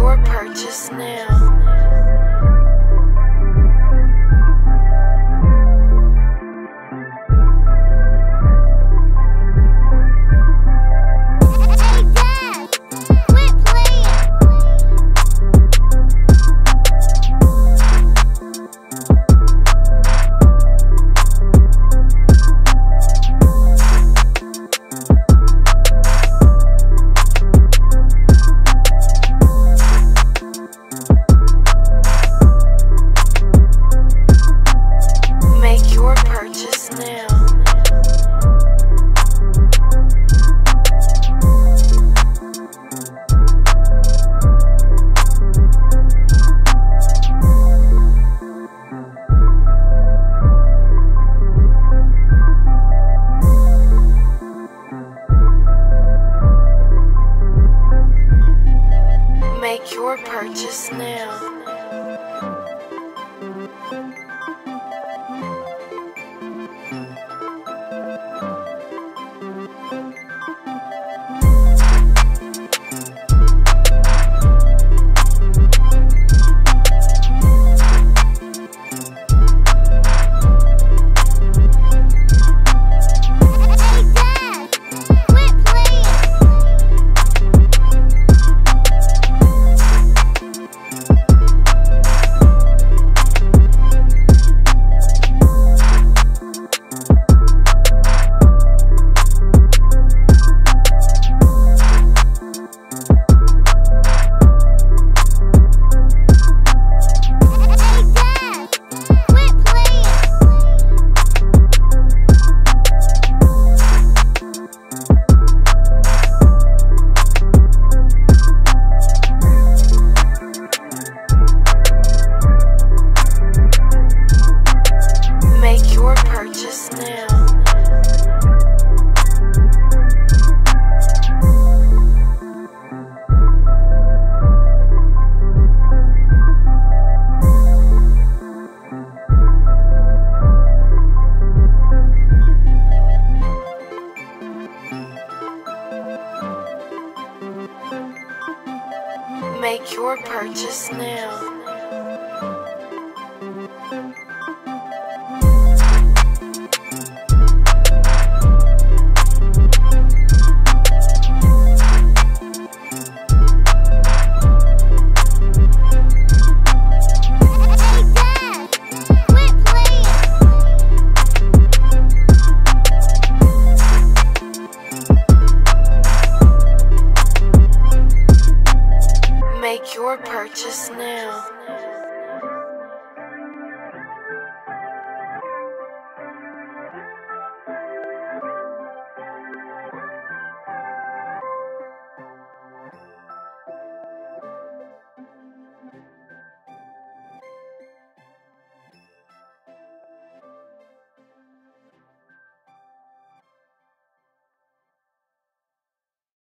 your purchase now. Make your purchase now. Hey Make your purchase now. Your purchase now.